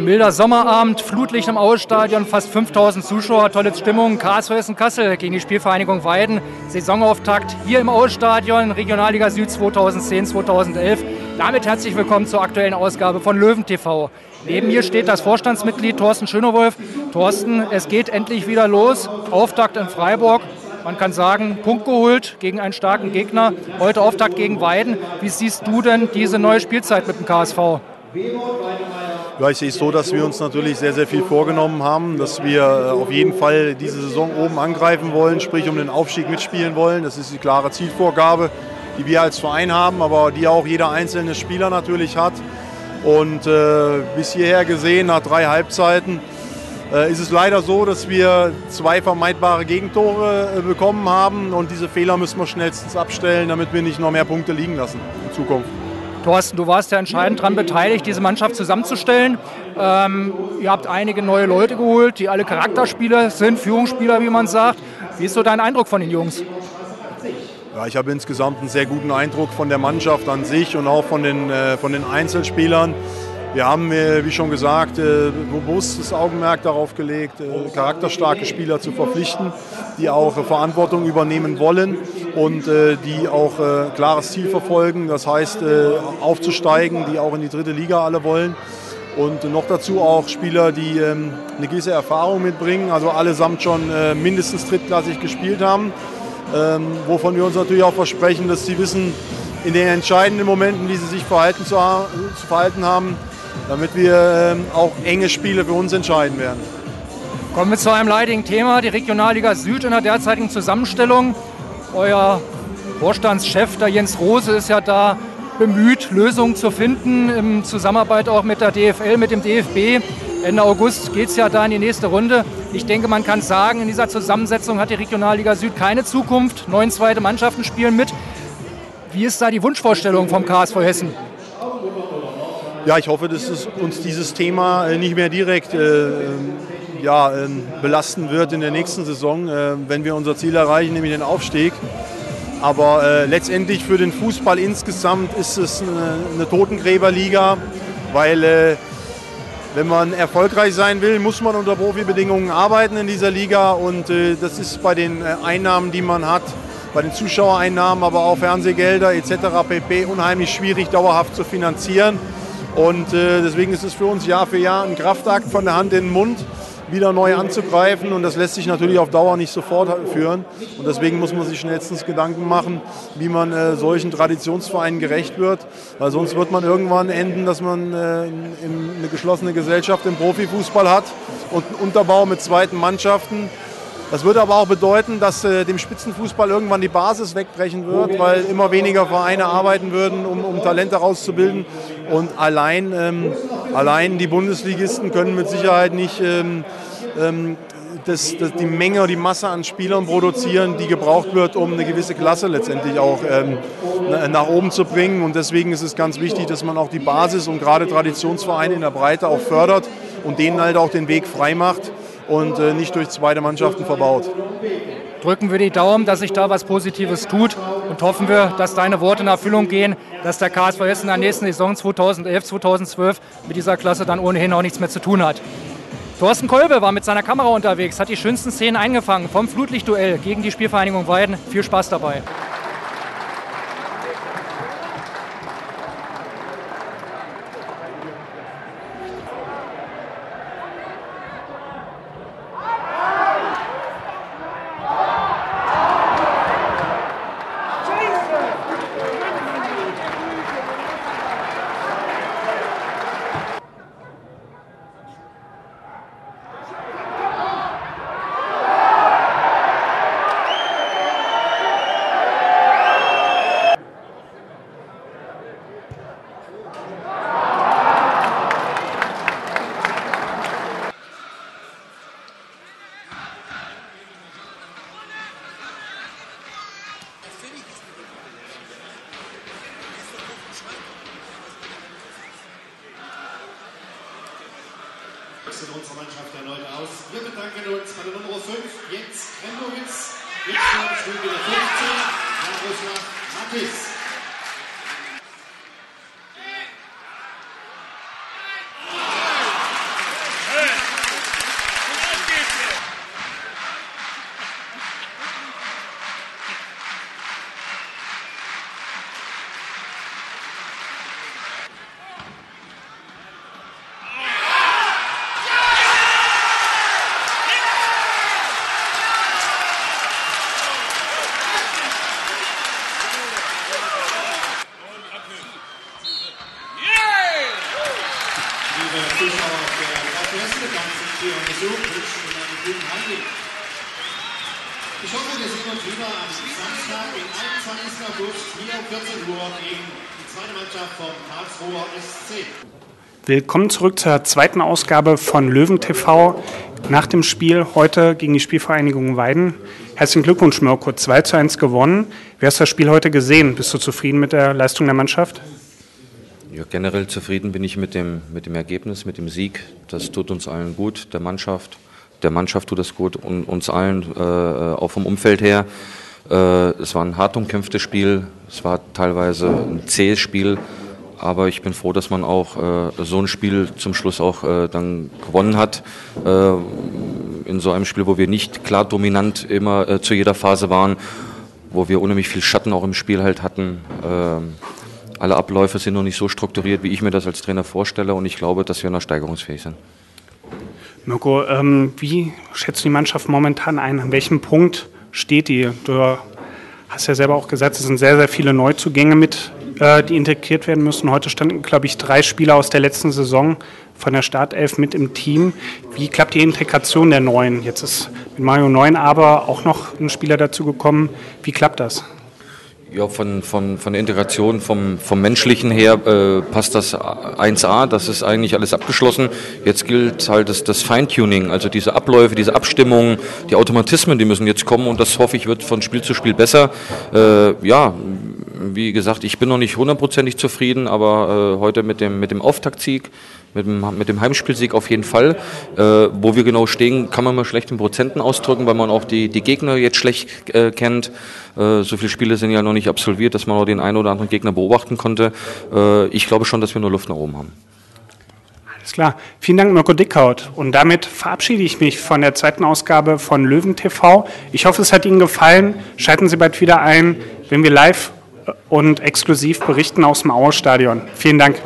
Ein milder Sommerabend, Flutlicht im Ausstadion, fast 5000 Zuschauer, tolle Stimmung. KSV Hessen Kassel gegen die Spielvereinigung Weiden. Saisonauftakt hier im Ausstadion, Regionalliga Süd 2010-2011. Damit herzlich willkommen zur aktuellen Ausgabe von Löwen TV. Neben mir steht das Vorstandsmitglied Thorsten Schönerwolf. Thorsten, es geht endlich wieder los. Auftakt in Freiburg. Man kann sagen, Punkt geholt gegen einen starken Gegner. Heute Auftakt gegen Weiden. Wie siehst du denn diese neue Spielzeit mit dem KSV? Ja, ich sehe es so, dass wir uns natürlich sehr, sehr viel vorgenommen haben, dass wir äh, auf jeden Fall diese Saison oben angreifen wollen, sprich um den Aufstieg mitspielen wollen. Das ist die klare Zielvorgabe, die wir als Verein haben, aber die auch jeder einzelne Spieler natürlich hat. Und äh, bis hierher gesehen, nach drei Halbzeiten, äh, ist es leider so, dass wir zwei vermeidbare Gegentore äh, bekommen haben und diese Fehler müssen wir schnellstens abstellen, damit wir nicht noch mehr Punkte liegen lassen in Zukunft. Thorsten, du warst ja entscheidend daran beteiligt, diese Mannschaft zusammenzustellen. Ähm, ihr habt einige neue Leute geholt, die alle Charakterspieler sind, Führungsspieler, wie man sagt. Wie ist so dein Eindruck von den Jungs? Ja, ich habe insgesamt einen sehr guten Eindruck von der Mannschaft an sich und auch von den, äh, von den Einzelspielern. Wir haben, äh, wie schon gesagt, äh, bewusst das Augenmerk darauf gelegt, äh, charakterstarke Spieler zu verpflichten, die auch Verantwortung übernehmen wollen und die auch klares Ziel verfolgen, das heißt aufzusteigen, die auch in die dritte Liga alle wollen. Und noch dazu auch Spieler, die ähm, eine gewisse Erfahrung mitbringen, also allesamt schon mindestens drittklassig gespielt haben, ähm, wovon wir uns natürlich auch versprechen, dass sie wissen, in den entscheidenden Momenten, wie sie sich verhalten zu, zu verhalten haben, damit wir ähm, auch enge Spiele für uns entscheiden werden. Kommen wir zu einem leidigen Thema, die Regionalliga Süd in der derzeitigen Zusammenstellung. Euer Vorstandschef, der Jens Rose, ist ja da bemüht, Lösungen zu finden, in Zusammenarbeit auch mit der DFL, mit dem DFB. Ende August geht es ja da in die nächste Runde. Ich denke, man kann sagen, in dieser Zusammensetzung hat die Regionalliga Süd keine Zukunft. Neun zweite Mannschaften spielen mit. Wie ist da die Wunschvorstellung vom KSV Hessen? Ja, ich hoffe, dass es uns dieses Thema äh, nicht mehr direkt äh, ähm, ja, äh, belasten wird in der nächsten Saison, äh, wenn wir unser Ziel erreichen, nämlich den Aufstieg. Aber äh, letztendlich für den Fußball insgesamt ist es eine, eine Totengräberliga, weil äh, wenn man erfolgreich sein will, muss man unter Profibedingungen arbeiten in dieser Liga und das ist bei den Einnahmen, die man hat, bei den Zuschauereinnahmen, aber auch Fernsehgelder etc. pp. unheimlich schwierig dauerhaft zu finanzieren. Und äh, deswegen ist es für uns Jahr für Jahr ein Kraftakt von der Hand in den Mund, wieder neu anzugreifen. Und das lässt sich natürlich auf Dauer nicht sofort führen. Und deswegen muss man sich schnellstens Gedanken machen, wie man äh, solchen Traditionsvereinen gerecht wird. Weil sonst wird man irgendwann enden, dass man äh, in, eine geschlossene Gesellschaft im Profifußball hat und einen Unterbau mit zweiten Mannschaften das würde aber auch bedeuten, dass äh, dem Spitzenfußball irgendwann die Basis wegbrechen wird, weil immer weniger Vereine arbeiten würden, um, um Talente rauszubilden. Und allein, ähm, allein die Bundesligisten können mit Sicherheit nicht ähm, ähm, das, das, die Menge, die Masse an Spielern produzieren, die gebraucht wird, um eine gewisse Klasse letztendlich auch ähm, nach oben zu bringen. Und deswegen ist es ganz wichtig, dass man auch die Basis und gerade Traditionsvereine in der Breite auch fördert und denen halt auch den Weg frei macht und äh, nicht durch zweite Mannschaften verbaut. Drücken wir die Daumen, dass sich da was Positives tut und hoffen wir, dass deine Worte in Erfüllung gehen, dass der KSV Hessen in der nächsten Saison 2011, 2012 mit dieser Klasse dann ohnehin auch nichts mehr zu tun hat. Thorsten Kolbe war mit seiner Kamera unterwegs, hat die schönsten Szenen eingefangen vom Flutlichtduell gegen die Spielvereinigung Weiden. Viel Spaß dabei. Wechseln unsere Mannschaft erneut aus. Wir bedanken uns bei der Nummer 5, Jens Krembowitz. Jetzt spielt wieder 15, Jaroslav Mattis. liebe Zuschauer der Presse, danke für Ihren Besuch, wünschen Ihnen einen guten Heimweg. Ich hoffe, wir sehen uns wieder am Samstag, den 21. August, hier um 14 Uhr gegen die zweite Mannschaft vom Karlsruher SC. Willkommen zurück zur zweiten Ausgabe von Löwen TV. Nach dem Spiel heute gegen die Spielvereinigung Weiden. Herzlichen Glückwunsch, Mirko. 2 zu 1 gewonnen. Wie hast du das Spiel heute gesehen? Bist du zufrieden mit der Leistung der Mannschaft? Ja, generell zufrieden bin ich mit dem, mit dem Ergebnis, mit dem Sieg. Das tut uns allen gut, der Mannschaft. Der Mannschaft tut es gut und uns allen, äh, auch vom Umfeld her. Äh, es war ein hart umkämpftes Spiel, es war teilweise ein zähes Spiel, aber ich bin froh, dass man auch äh, so ein Spiel zum Schluss auch äh, dann gewonnen hat. Äh, in so einem Spiel, wo wir nicht klar dominant immer äh, zu jeder Phase waren, wo wir unheimlich viel Schatten auch im Spiel halt hatten. Ähm, alle Abläufe sind noch nicht so strukturiert, wie ich mir das als Trainer vorstelle und ich glaube, dass wir noch steigerungsfähig sind. Mirko, ähm, wie schätzt du die Mannschaft momentan ein? An welchem Punkt steht die? Du hast ja selber auch gesagt, es sind sehr, sehr viele Neuzugänge mit, äh, die integriert werden müssen. Heute standen, glaube ich, drei Spieler aus der letzten Saison von der Startelf mit im Team. Wie klappt die Integration der Neuen? Jetzt ist mit Mario Neun aber auch noch ein Spieler dazu gekommen. Wie klappt das? Ja, von, von, von der Integration, vom, vom Menschlichen her äh, passt das 1A, das ist eigentlich alles abgeschlossen. Jetzt gilt halt das, das Feintuning, also diese Abläufe, diese Abstimmungen, die Automatismen, die müssen jetzt kommen und das hoffe ich wird von Spiel zu Spiel besser. Äh, ja, wie gesagt, ich bin noch nicht hundertprozentig zufrieden, aber äh, heute mit dem, mit dem Auftaktsieg mit dem, mit dem Heimspielsieg auf jeden Fall. Äh, wo wir genau stehen, kann man mal schlecht in Prozenten ausdrücken, weil man auch die, die Gegner jetzt schlecht äh, kennt. Äh, so viele Spiele sind ja noch nicht absolviert, dass man auch den einen oder anderen Gegner beobachten konnte. Äh, ich glaube schon, dass wir nur Luft nach oben haben. Alles klar. Vielen Dank, Mirko Dickhaut. Und damit verabschiede ich mich von der zweiten Ausgabe von Löwen TV. Ich hoffe, es hat Ihnen gefallen. Schalten Sie bald wieder ein, wenn wir live und exklusiv berichten aus dem Auerstadion. Vielen Dank.